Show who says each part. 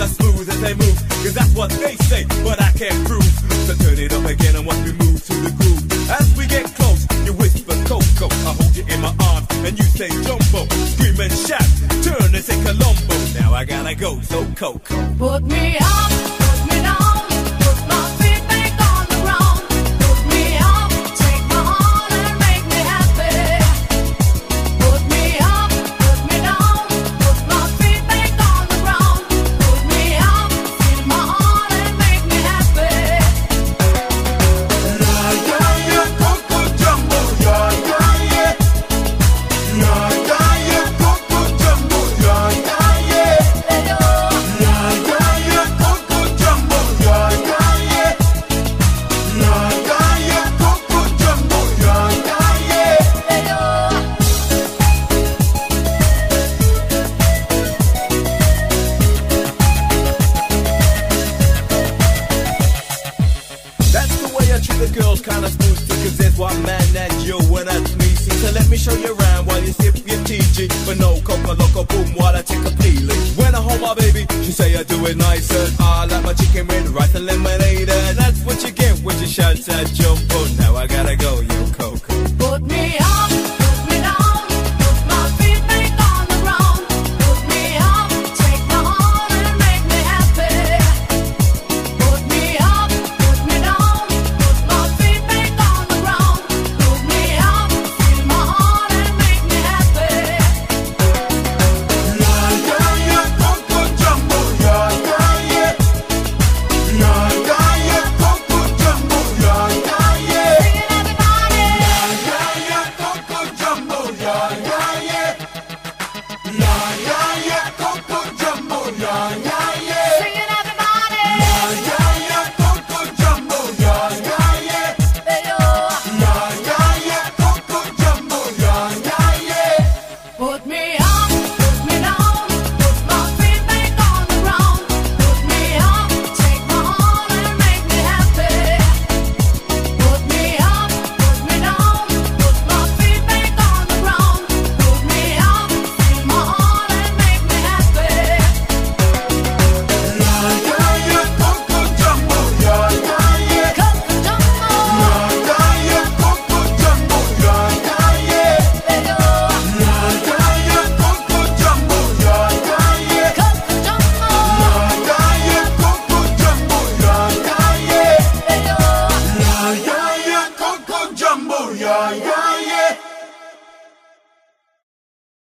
Speaker 1: as smooth as they move. Cause that's what they say, but I can't prove. So turn it up again and once we move to the groove. As we get close, you whisper Coco. I hold you in my arms and you say Jumbo. Scream and shout, turn and say Colombo. Now I gotta go, so Coco.
Speaker 2: Put me up.
Speaker 1: girl's kinda spooky, cause that's why man that at you when I see So let me show you around while you sip your TG. But no coca loco boom while I take a peeling. When I hold my baby, she say I do it nicer. I like my chicken with rice and lemonade. And that's what you get when you shout at your